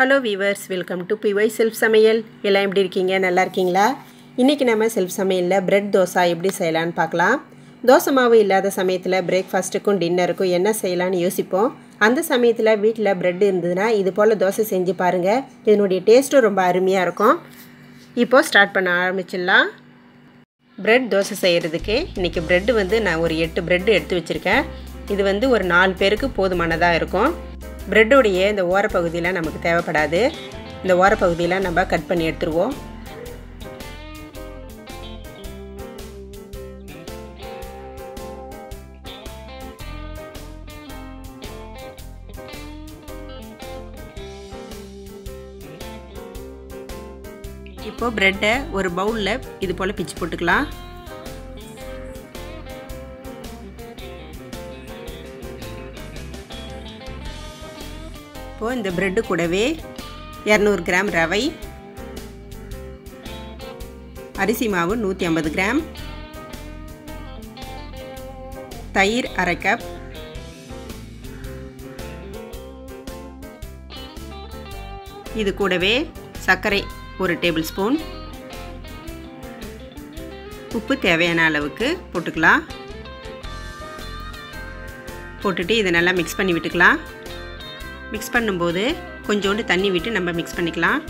Hello viewers welcome to by self சமையல் எல்லாம் எப்படி இருக்கீங்க? நல்லா இருக்கீங்களா? இன்றைக்கி நம்ம செல்ஃப் சமையலில் பிரெட் தோசை எப்படி செய்யலான்னு பார்க்கலாம். தோசை மாவு இல்லாத சமயத்தில் பிரேக்ஃபாஸ்ட்டுக்கும் டின்னருக்கும் என்ன செய்யலான்னு யோசிப்போம். அந்த சமயத்தில் வீட்டில் பிரெட் இருந்ததுன்னா இது போல் தோசை செஞ்சு பாருங்கள் இதனுடைய டேஸ்ட்டும் ரொம்ப அருமையாக இருக்கும். இப்போது ஸ்டார்ட் பண்ண ஆரம்பிச்சிடலாம். பிரெட் தோசை செய்கிறதுக்கு இன்றைக்கி ப்ரெட்டு வந்து நான் ஒரு எட்டு ப்ரெட்டு எடுத்து வச்சுருக்கேன். இது வந்து ஒரு நாலு பேருக்கு போதுமானதாக இருக்கும். ப்ரெட்டுடைய இந்த ஓரப்பகுதியில் நமக்கு தேவைப்படாது. இந்த ஓரப்பகுதியில் நம்ம கட் பண்ணி எடுத்துருவோம். இப்போது ப்ரெட்டை ஒரு பவுலில் இது போல் பிச்சு போட்டுக்கலாம். இப்போது இந்த ப்ரெட்டு கூடவே இரநூறு கிராம் ரவை அரிசி மாவு நூற்றி ஐம்பது கிராம் தயிர் அரை கப் இது கூடவே சர்க்கரை ஒரு டேபிள் ஸ்பூன் உப்பு தேவையான அளவுக்கு போட்டுக்கலாம். போட்டுட்டு இதை நல்லா மிக்ஸ் பண்ணி விட்டுக்கலாம். மிக்ஸ் பண்ணும்போது கொஞ்சோண்டு தண்ணி விட்டு நம்ம மிக்ஸ் பண்ணிக்கலாம்.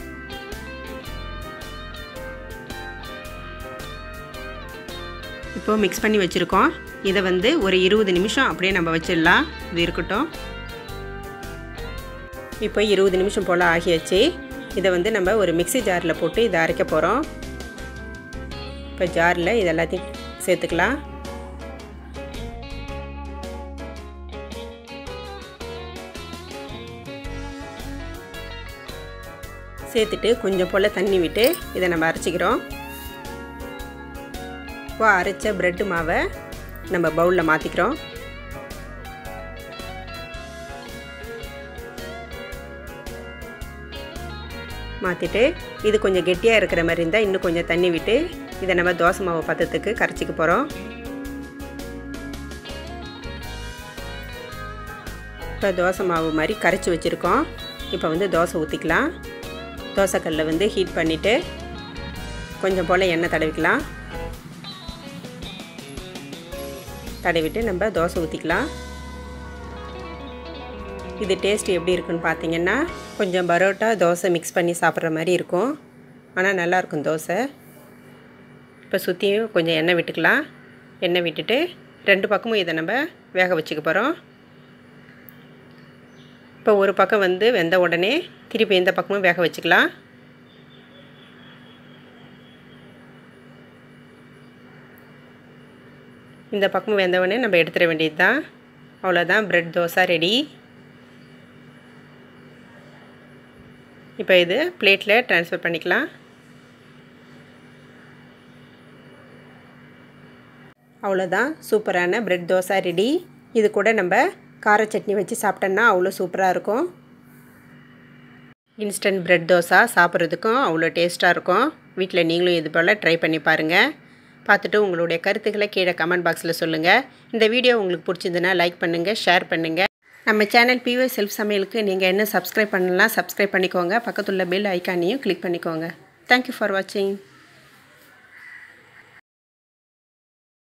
இப்போது மிக்ஸ் பண்ணி வச்சுருக்கோம். இதை வந்து ஒரு இருபது நிமிஷம் அப்படியே நம்ம வச்சிடலாம். இது இருக்கட்டும். இப்போ இருபது நிமிஷம் போல் ஆகியாச்சு. இதை வந்து நம்ம ஒரு மிக்சி ஜாரில் போட்டு இதை அரைக்க போகிறோம் இப்போ ஜாரில் இது எல்லாத்தையும் சேர்த்துக்கலாம். சேர்த்துட்டு கொஞ்சம் போல் தண்ணி விட்டு இதை நம்ம அரைச்சிக்கிறோம். இப்போ அரைச்ச ப்ரெட்டு மாவை நம்ம பவுலில் மாற்றிக்கிறோம் மாற்றிட்டு இது கொஞ்சம் கெட்டியாக இருக்கிற மாதிரி இருந்தால் இன்னும் கொஞ்சம் தண்ணி விட்டு இதை நம்ம தோசை மாவு பத்தத்துக்கு கரைச்சிக்க போகிறோம் இப்போ தோசை மாவு மாதிரி கரைச்சி வச்சுருக்கோம். இப்போ வந்து தோசை ஊற்றிக்கலாம் தோசைக்கல்லில் வந்து ஹீட் பண்ணிவிட்டு கொஞ்சம் போல் எண்ணெய் தடவிக்கலாம். தடவிட்டு நம்ம தோசை ஊற்றிக்கலாம் இது டேஸ்ட் எப்படி இருக்குன்னு பார்த்தீங்கன்னா கொஞ்சம் பரோட்டா தோசை மிக்ஸ் பண்ணி சாப்பிட்ற மாதிரி இருக்கும். ஆனால் நல்லாயிருக்கும் தோசை. இப்போ சுற்றியும் கொஞ்சம் எண்ணெய் விட்டுக்கலாம். எண்ணெய் விட்டுட்டு ரெண்டு பக்கமும் இதை நம்ம வேக வச்சுக்க போகிறோம் இப்போ ஒரு பக்கம் வந்து வெந்த உடனே திருப்பி எந்த பக்கமும் வேக வச்சுக்கலாம். இந்த பக்கமும் வெந்த உடனே நம்ம எடுத்துட வேண்டியது தான் அவ்வளோதான் ப்ரெட் தோசை ரெடி இப்போ இது பிளேட்டில் ட்ரான்ஸ்ஃபர் பண்ணிக்கலாம். அவ்வளோதான் சூப்பரான ப்ரெட் தோசை ரெடி இது கூட நம்ம கார சட்னி வச்சு சாப்பிட்டோன்னா அவ்வளோ சூப்பராக இருக்கும். இன்ஸ்டன்ட் ப்ரெட் தோசை சாப்பிட்றதுக்கும் அவ்வளோ டேஸ்ட்டாக இருக்கும். வீட்டில் நீங்களும் இது போல் ட்ரை பண்ணி பாருங்கள் பார்த்துட்டு உங்களுடைய கருத்துக்களை கீழே கமெண்ட் பாக்ஸில் சொல்லுங்கள் இந்த வீடியோ உங்களுக்கு பிடிச்சிருந்துன்னா லைக் பண்ணுங்கள் ஷேர் பண்ணுங்கள் நம்ம சேனல் பிஓ செல்ஃப் சமையலுக்கு நீங்கள் என்ன சப்ஸ்கிரைப் பண்ணலாம் சப்ஸ்கிரைப் பண்ணிக்கோங்க. பக்கத்துள்ள பெல் ஐக்கானையும் கிளிக் பண்ணிக்கோங்க. தேங்க்யூ ஃபார் வாட்சிங்